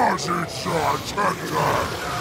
Quasi-Science Attack!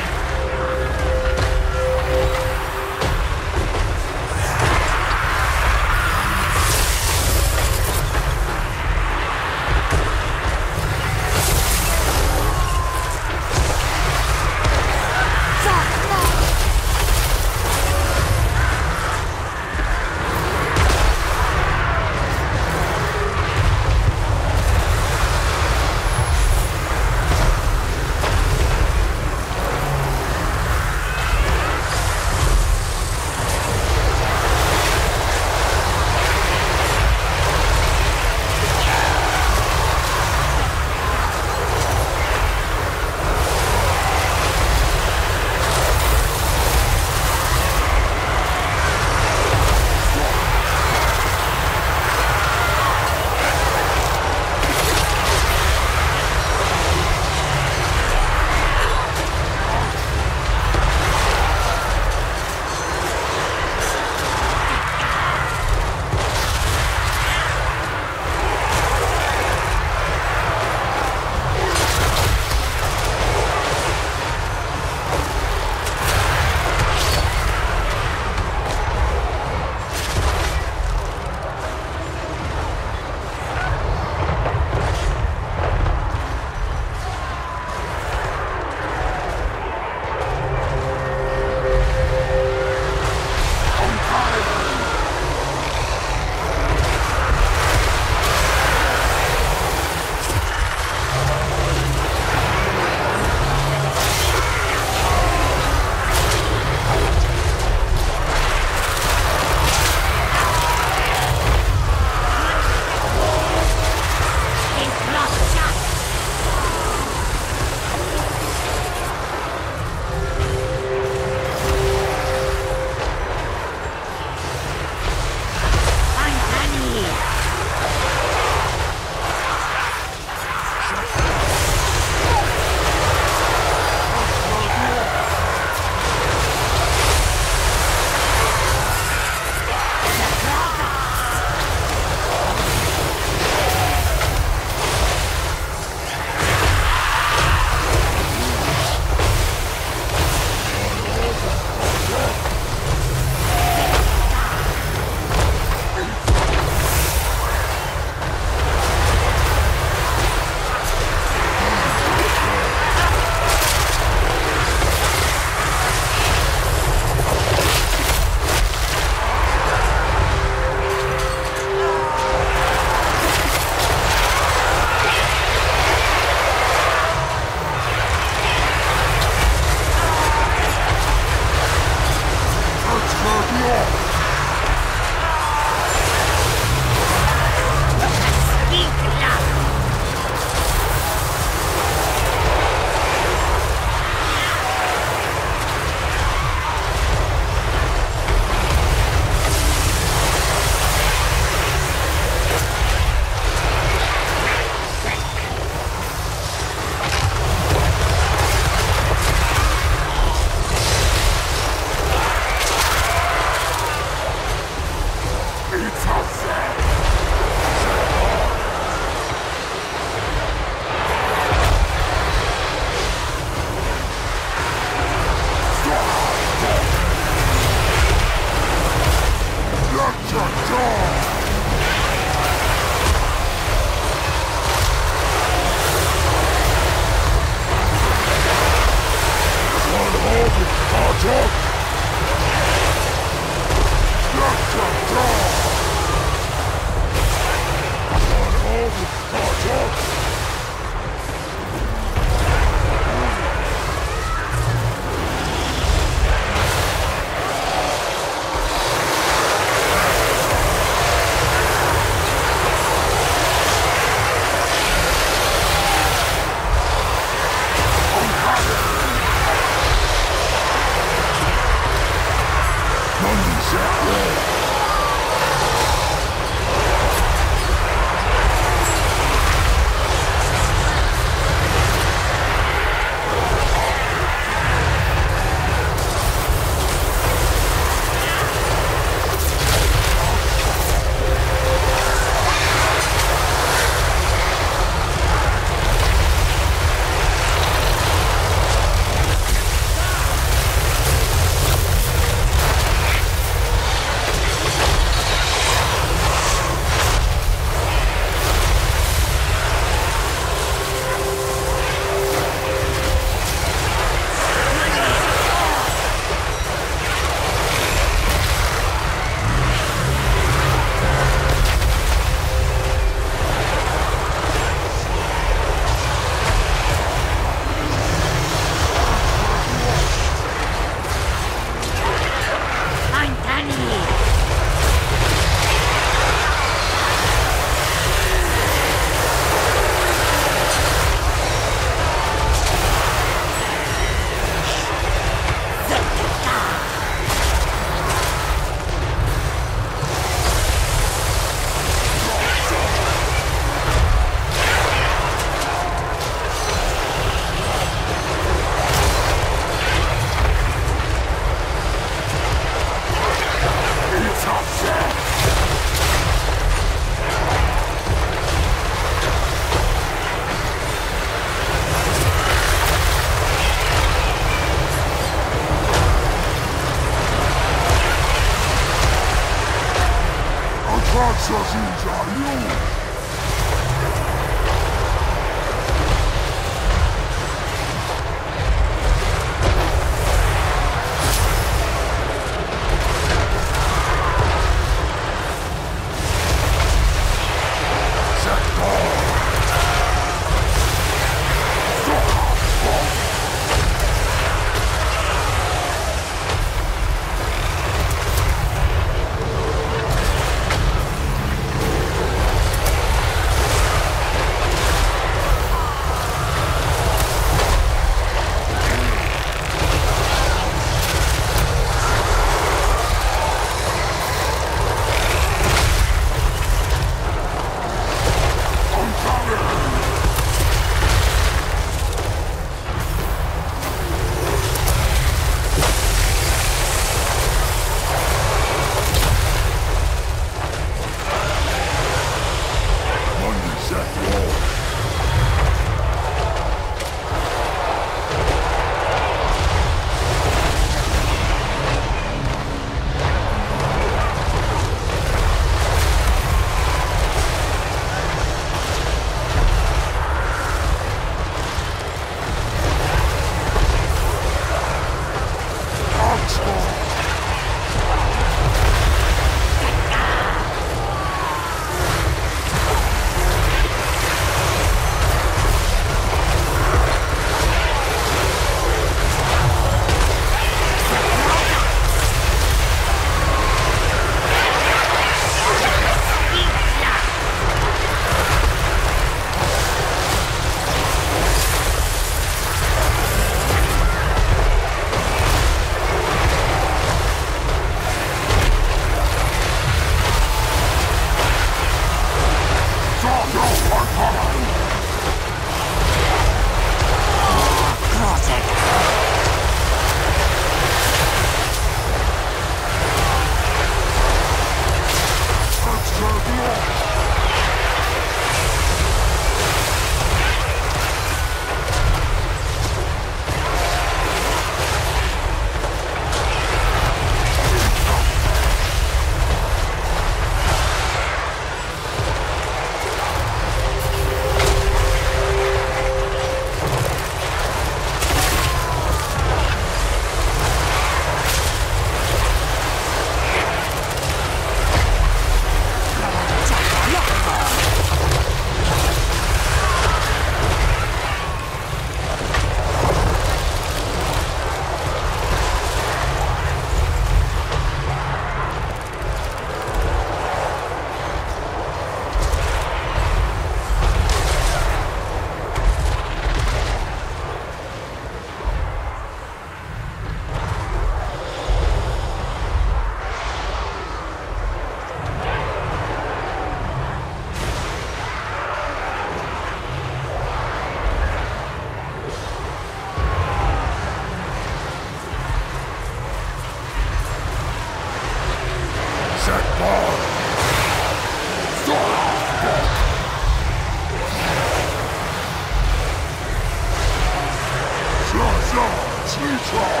Set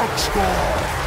Dark Score!